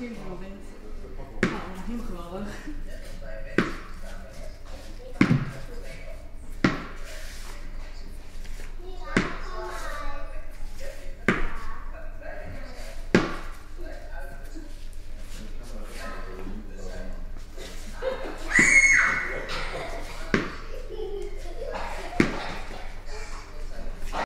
James Bond bent. Nou, helemaal geweldig.